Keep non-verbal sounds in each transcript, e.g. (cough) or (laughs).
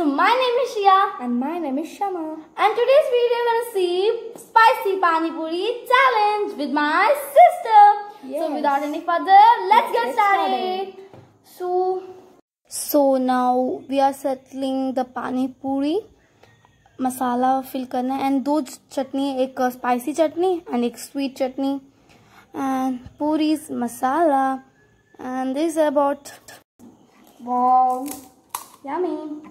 so my name is Shia. And my name is Shama. And today's video we're gonna see spicy pani puri challenge with my sister. Yes. so without any further let's, let's get started. started. So so now we are settling the pani puri masala fill karna and do chutney ek spicy chutney and ek sweet chutney and puris masala. And this is about wow. yummy.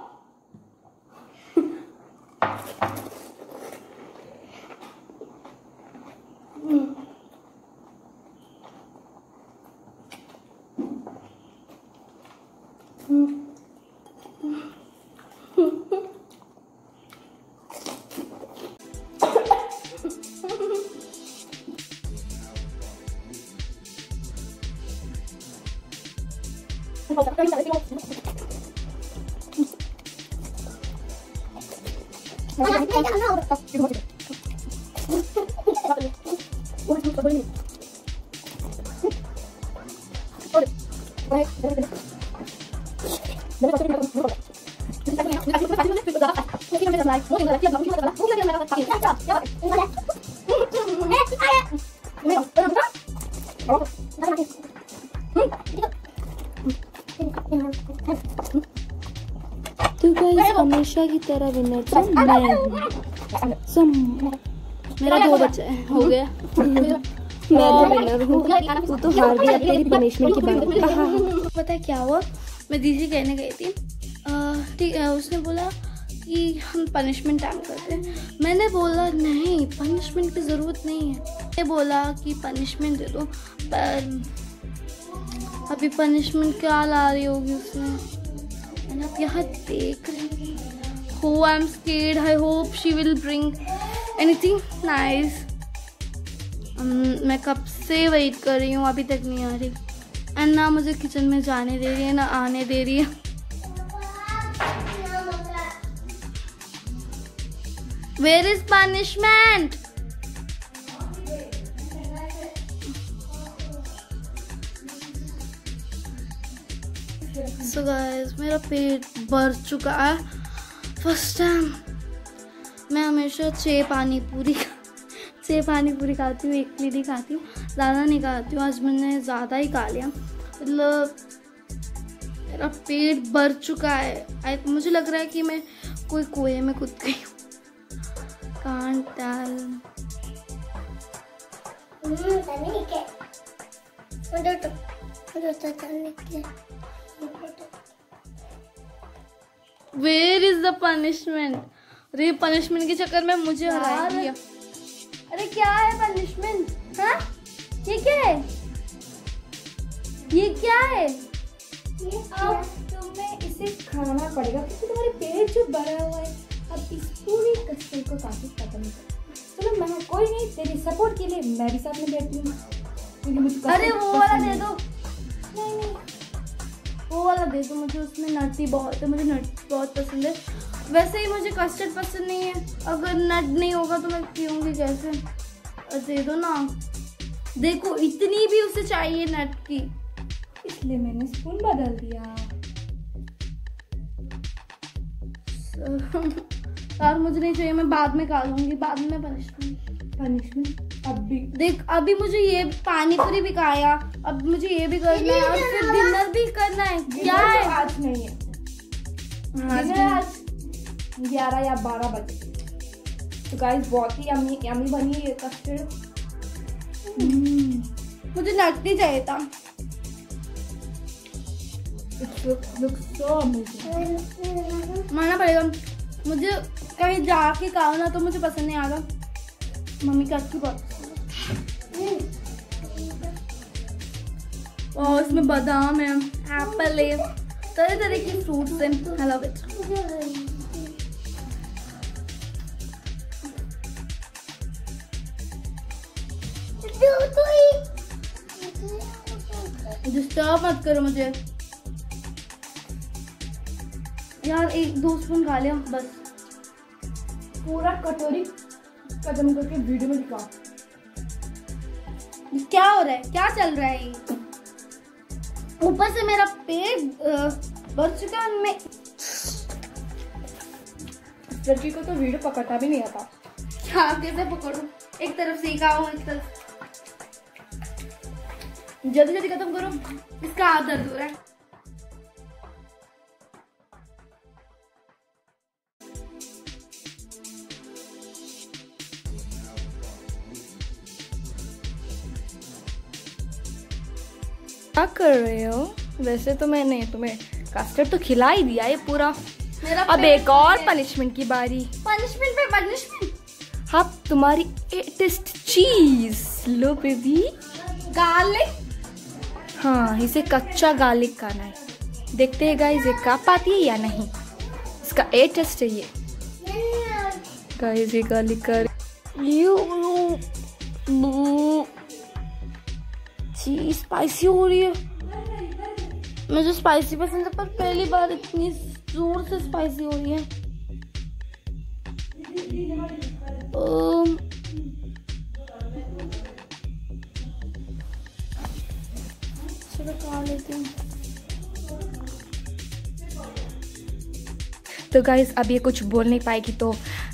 Nó làm cho mình cảm. Puri challenge. I mean 26 Pani Puri challenge. start the challenge three two one go तो guys हमेशा की तरह winner तो मैं हूँ सम मेरा दो बच्चे हो गया मैं तो विनर हूँ तू तो हार गया तेरी पनिशमेंट की बात पता है क्या हुआ? मैं दीदी कहने गई थी। ठीक उसने बोला कि हम पनिशमेंट टाइम करते हैं। मैंने बोला, नहीं पनिशमेंट की ज़रूरत नहीं है। मैंने बोला कि पनिशमेंट दे दो, पर अभी पनिशमेंट क्या ला रही होगी उसमें? मैंने आप यहाँ देख रहे हो I am scared I hope she will bring anything nice मैं कब से वेट कर रही हूँ? अभी तक नहीं आ रही। एंड ना मुझे किचन में जाने दे रही है, ना आने दे रही है। Where is punishment so guys मेरा पेट भर चुका है। फ़र्स्ट टाइम मैं हमेशा छः पानी पूरी छः पानी पूरी खाती हूँ, एक पूरी खाती हूँ। ज़्यादा नहीं खाती हूँ, आज मैंने ज़्यादा ही खा लिया। मतलब मेरा पेट भर चुका है। मुझे लग रहा है कि मैं कोई कुएँ में कूद गई हूँ। Can't tell where is the punishment अरे पनिशमेंट के चक्कर में मुझे हरा दिया अरे क्या है पनिशमेंट हाँ? ये क्या है? ये क्या है? ये अब तुम्हें इसे खाना पड़ेगा। क्योंकि तुम्हारे पेट जो भरा हुआ है पूरी को काफ़ी खत्म कर चलो मैं कोई नहीं तेरी सपोर्ट के लिए मैं भी साथ में बैठी हूँ। क्योंकि मुझे अरे वो वाला दे दो। नहीं नहीं। वो वाला दे दो मुझे उसमें नट बहुत है मुझे नट बहुत पसंद है। वैसे ही मुझे कस्टर्ड पसंद नहीं है। अगर नट नहीं होगा तो मैं पीऊँगी कैसे? दे दो ना। देखो इतनी भी उसे चाहिए नट की। इसलिए मैंने स्पून बदल दिया। (laughs) यार मुझे नहीं चाहिए मैं बाद में खा लूँगी बाद में पनिशमेंट पनिशमेंट अब भी देख अभी मुझे ये पानी पूरी भी खाया अब मुझे ये भी करना है और फिर डिनर भी करना है। क्या है? आज नहीं है। हाँ, आज ग्यारह या बारह बजे। तो गाइस बहुत ही यमी यमी बनी है कस्टर्ड मुझे नट नहीं चाहिए था। लुक्स सो अमेजिंग मानना पड़ेगा। मुझे कहीं जाके खाओ ना तो मुझे पसंद नहीं आ रहा। मम्मी का अच्छी बात। और इसमें बादाम है एप्पल है तरह तरह के फ्रूट्स हैं। आई लव इट डिस्टर्ब मत करो मुझे। यार एक दो स्पून खा लिया बस। पूरा कटोरी कदम करके वीडियो में दिखा क्या हो रहा है? क्या चल रहा है? ऊपर से मेरा पेट भर चुका है मैं। लड़की को तो वीडियो पकड़ता भी नहीं आता। क्या कैसे पकड़ू? एक तरफ़ हूँ एक तरफ़। जल्दी जल्दी खत्म करो इसका हाथ दर्द हो रहा है। क्या कर रहे हो? वैसे तो मैंने तुम्हें कस्टर्ड तो खिला ही दिया ये पूरा। मेरा अब एक और पनिशमेंट की बारी। पनिशमेंट पे पनिशमेंट हाँ तुम्हारी टेस्ट चीज़ लो बेबी गार्लिक हाँ इसे कच्चा गार्लिक खाना है। देखते हैं गाइस ये खा पाती है या नहीं। इसका ए टेस्ट है ये। गाइस ये गार्लिक कर स्पाइसी हो रही है। मुझे स्पाइसी पसंद है, पर पहली बार इतनी ज़ोर से स्पाइसी हो रही है। तो गाइस अब ये कुछ बोल नहीं पाएगी तो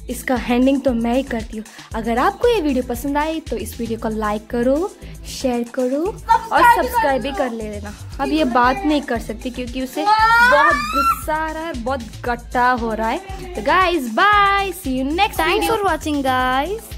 इसका हैंडिंग तो मैं ही करती हूँ। अगर आपको ये वीडियो पसंद आई तो इस वीडियो को लाइक करो शेयर करो और सब्सक्राइब भी कर ले लेना। अब ये बात नहीं कर सकती क्योंकि उसे बहुत गुस्सा आ रहा है बहुत गट्टा हो रहा है। तो guys bye see you next thanks time for watching guys